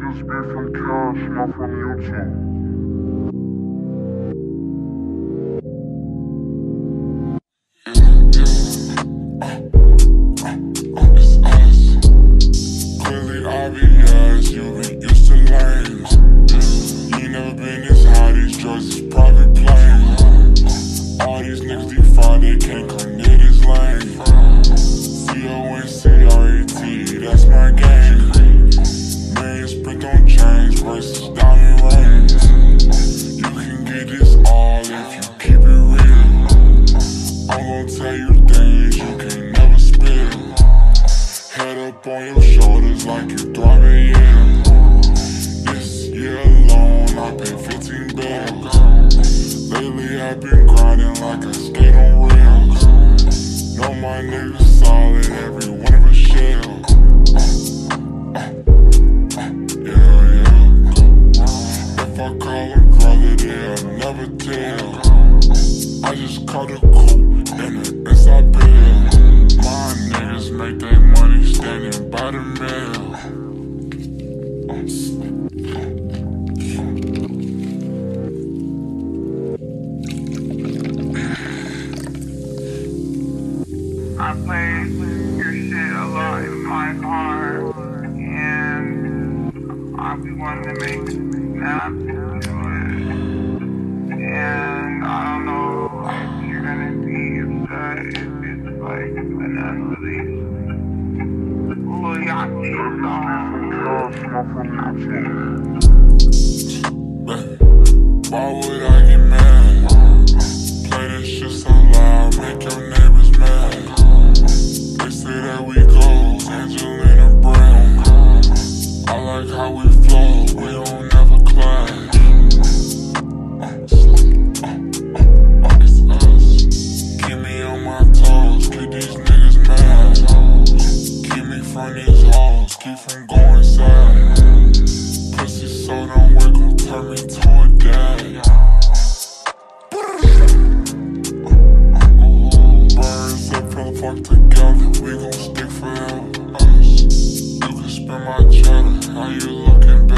this beat from Cash, not from YouTube. Can't come near this. C-O-N-C-R-E-T, that's my game. Shoulders like you thriving, yeah. This year alone, I paid 15 bills. Lately, I've been grinding like I skate on rails. Know my niggas solid, every one of us shell. Yeah, yeah. If I call brother, they'll never tell. I just caught a coupe in an inside. My niggas make money standing by the mill. I play your shit a lot in my car, and I'll be wanting to make snaps to it. And I don't know if you're gonna be upset if it's like an unreleased Why would I get mad? County, we gon' stick forever. Uh, you can spend my cheddar. How you looking?